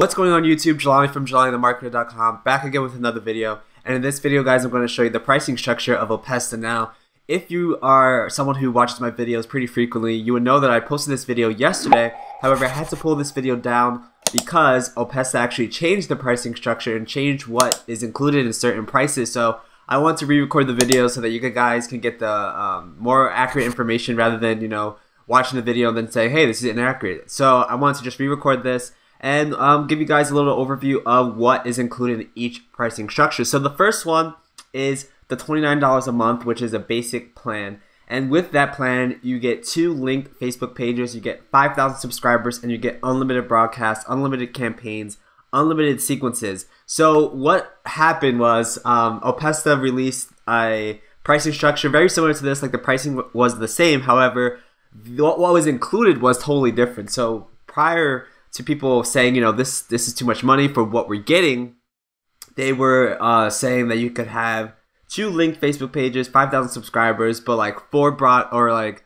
What's going on YouTube? Jelani from JelaniTheMarketer.com back again with another video. And in this video, guys, I'm going to show you the pricing structure of Opesta. Now, if you are someone who watches my videos pretty frequently, you would know that I posted this video yesterday. However, I had to pull this video down because Opesta actually changed the pricing structure and changed what is included in certain prices. So I want to re-record the video so that you guys can get the um, more accurate information rather than, you know, watching the video and then say, hey, this is inaccurate. So I wanted to just re-record this and um, give you guys a little overview of what is included in each pricing structure. So the first one is the $29 a month, which is a basic plan. And with that plan, you get two linked Facebook pages, you get 5,000 subscribers, and you get unlimited broadcasts, unlimited campaigns, unlimited sequences. So what happened was um, Opesta released a pricing structure very similar to this, like the pricing was the same. However, what was included was totally different. So prior to people saying, you know, this this is too much money for what we're getting, they were uh, saying that you could have two linked Facebook pages, five thousand subscribers, but like four broad or like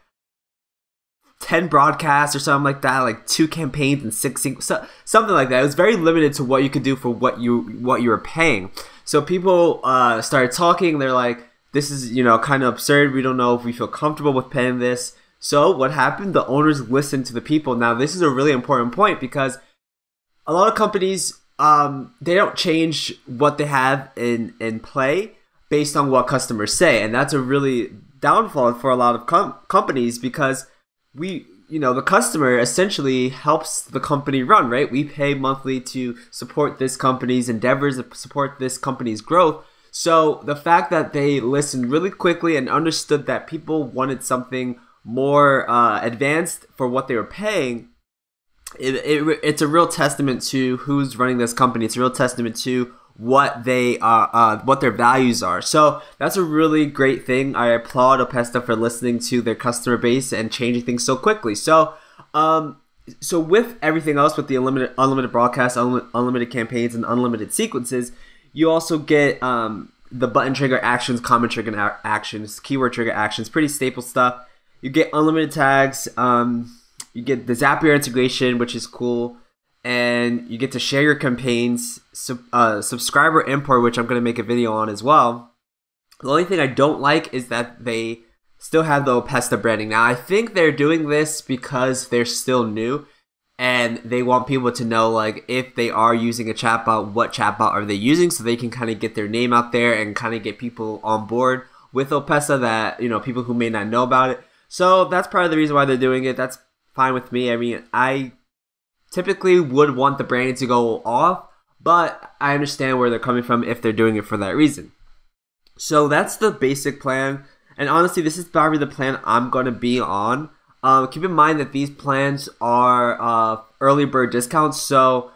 ten broadcasts or something like that, like two campaigns and six so, something like that. It was very limited to what you could do for what you what you were paying. So people uh, started talking. They're like, "This is you know kind of absurd. We don't know if we feel comfortable with paying this." So what happened? The owners listened to the people. Now this is a really important point because a lot of companies um, they don't change what they have in in play based on what customers say, and that's a really downfall for a lot of com- companies because we you know the customer essentially helps the company run right we pay monthly to support this company's endeavors to support this company's growth so the fact that they listened really quickly and understood that people wanted something more uh, advanced for what they were paying, it, it, it's a real testament to who's running this company. It's a real testament to what they are, uh, what their values are. So that's a really great thing. I applaud Opesta for listening to their customer base and changing things so quickly. So, um, so with everything else, with the unlimited, unlimited broadcast, unlimited campaigns, and unlimited sequences, you also get um, the button trigger actions, comment trigger actions, keyword trigger actions, pretty staple stuff. You get unlimited tags. Um, you get the Zapier integration, which is cool, and you get to share your campaigns. Sub, uh, subscriber import, which I'm going to make a video on as well. The only thing I don't like is that they still have the Opesta branding. Now, I think they're doing this because they're still new and they want people to know like if they are using a chatbot, what chatbot are they using so they can kind of get their name out there and kind of get people on board with Opesta that, you know, people who may not know about it. So that's of the reason why they're doing it. That's fine with me. I mean, I typically would want the branding to go off, but I understand where they're coming from if they're doing it for that reason. So that's the basic plan. And honestly, this is probably the plan I'm going to be on. Um, keep in mind that these plans are uh, early bird discounts. So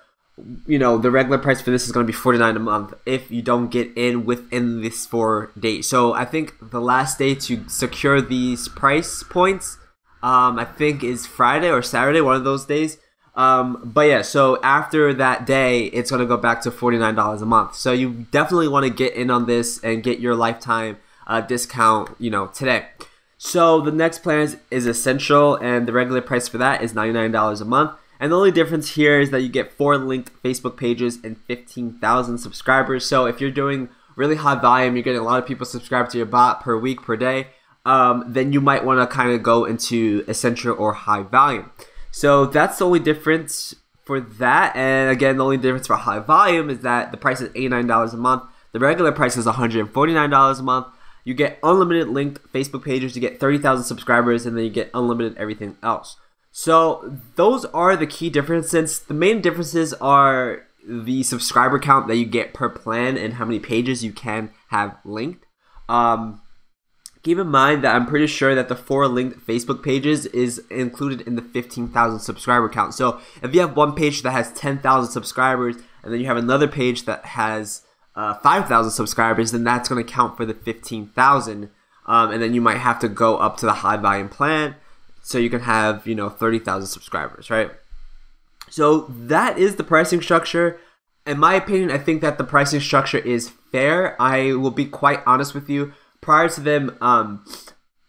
you know the regular price for this is going to be 49 a month if you don't get in within this four days. So i think the last day to secure these price points um, i think is friday or saturday one of those days. Um, but yeah so after that day it's going to go back to $49 a month. So you definitely want to get in on this and get your lifetime uh, discount you know today. So the next plan is, is essential and the regular price for that is $99 a month and the only difference here is that you get four linked Facebook pages and 15,000 subscribers. So if you're doing really high volume, you're getting a lot of people subscribed to your bot per week, per day, um, then you might want to kind of go into essential or high volume. So that's the only difference for that. And again, the only difference for high volume is that the price is $89 a month. The regular price is $149 a month. You get unlimited linked Facebook pages, you get 30,000 subscribers, and then you get unlimited everything else. So those are the key differences. The main differences are the subscriber count that you get per plan and how many pages you can have linked. Um, keep in mind that I'm pretty sure that the four linked Facebook pages is included in the 15,000 subscriber count. So if you have one page that has 10,000 subscribers and then you have another page that has uh, 5,000 subscribers, then that's going to count for the 15,000. Um, and then you might have to go up to the high volume plan so you can have you know 30,000 subscribers, right? So that is the pricing structure. In my opinion, I think that the pricing structure is fair. I will be quite honest with you. Prior to them, um,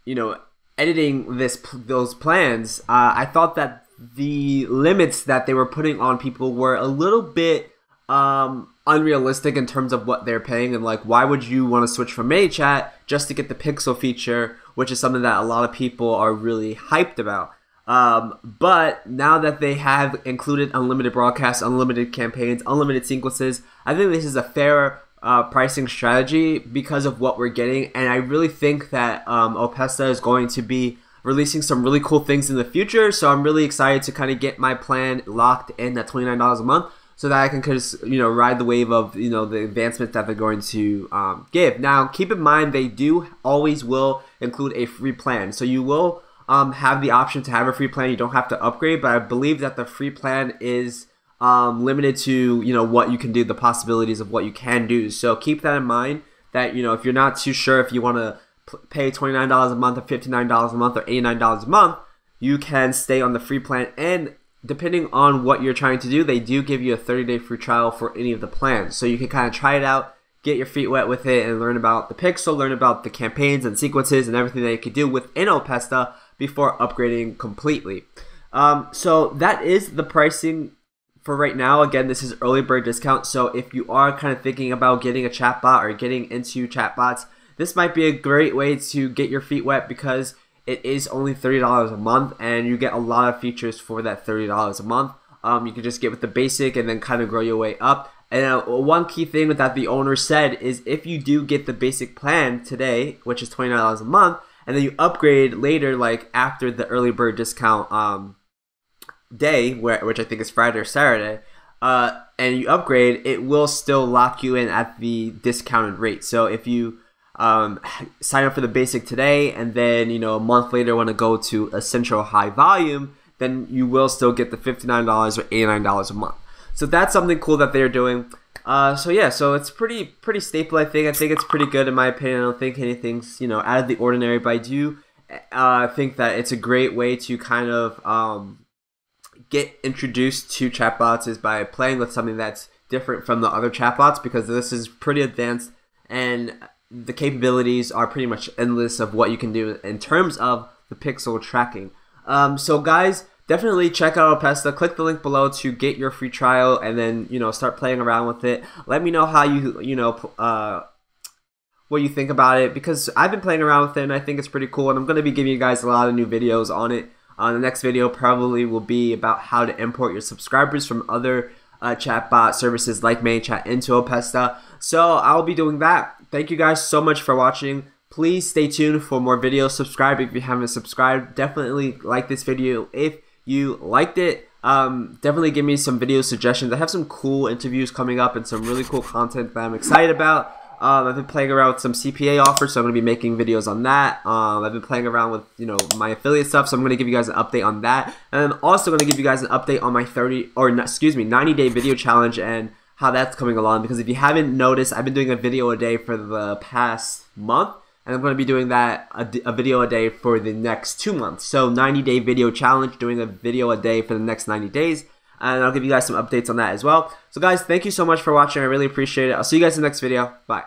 you know, editing this those plans, uh, I thought that the limits that they were putting on people were a little bit um, unrealistic in terms of what they're paying and like why would you want to switch from ManyChat just to get the pixel feature, which is something that a lot of people are really hyped about. Um, but now that they have included unlimited broadcasts, unlimited campaigns, unlimited sequences, I think this is a fair uh, pricing strategy because of what we're getting. And I really think that um, Opesta is going to be releasing some really cool things in the future. So I'm really excited to kind of get my plan locked in at $29 a month so that I can just you know ride the wave of you know the advancements that they're going to um, give. Now, keep in mind they do always will include a free plan, so you will um, have the option to have a free plan. You don't have to upgrade, but I believe that the free plan is um, limited to you know what you can do, the possibilities of what you can do. So keep that in mind. That you know if you're not too sure if you want to pay twenty nine dollars a month or fifty nine dollars a month or eighty nine dollars a month, you can stay on the free plan. And depending on what you're trying to do, they do give you a thirty day free trial for any of the plans. So you can kind of try it out get your feet wet with it and learn about the pixel, learn about the campaigns and sequences and everything that you could do within Opesta before upgrading completely. Um, so that is the pricing for right now. Again, this is early bird discount. So if you are kind of thinking about getting a chatbot or getting into chatbots, this might be a great way to get your feet wet because it is only $30 a month and you get a lot of features for that $30 a month. Um, you can just get with the basic and then kind of grow your way up. And uh, one key thing that the owner said is if you do get the basic plan today, which is $29 a month, and then you upgrade later, like after the early bird discount um, day, where which I think is Friday or Saturday, uh, and you upgrade, it will still lock you in at the discounted rate. So if you um, sign up for the basic today, and then you know a month later want to go to essential high volume, then you will still get the fifty nine dollars or eighty nine dollars a month. So that's something cool that they're doing. Uh, so yeah, so it's pretty pretty staple. I think. I think it's pretty good in my opinion. I don't think anything's you know out of the ordinary, but I do uh, think that it's a great way to kind of um, get introduced to chatbots is by playing with something that's different from the other chatbots because this is pretty advanced and the capabilities are pretty much endless of what you can do in terms of the pixel tracking. Um, so guys, definitely check out Opesta. Click the link below to get your free trial and then, you know, start playing around with it. Let me know how you, you know, uh, what you think about it because I've been playing around with it and I think it's pretty cool and I'm going to be giving you guys a lot of new videos on it. Uh, the next video probably will be about how to import your subscribers from other uh, chatbot services like ManyChat into Opesta. So I'll be doing that. Thank you guys so much for watching. Please stay tuned for more videos. Subscribe if you haven't subscribed. Definitely like this video if you liked it. Um, definitely give me some video suggestions. I have some cool interviews coming up and some really cool content that I'm excited about. Um, I've been playing around with some CPA offers, so I'm going to be making videos on that. Um, I've been playing around with you know my affiliate stuff, so I'm going to give you guys an update on that, and I'm also going to give you guys an update on my 30 or excuse me 90 day video challenge and how that's coming along. Because if you haven't noticed, I've been doing a video a day for the past month and I'm going to be doing that a, a, video a day for the next two months. So 90 day video challenge, doing a video a day for the next 90 days, and I'll give you guys some updates on that as well. So guys, thank you so much for watching. I really appreciate it. I'll see you guys in the next video. Bye.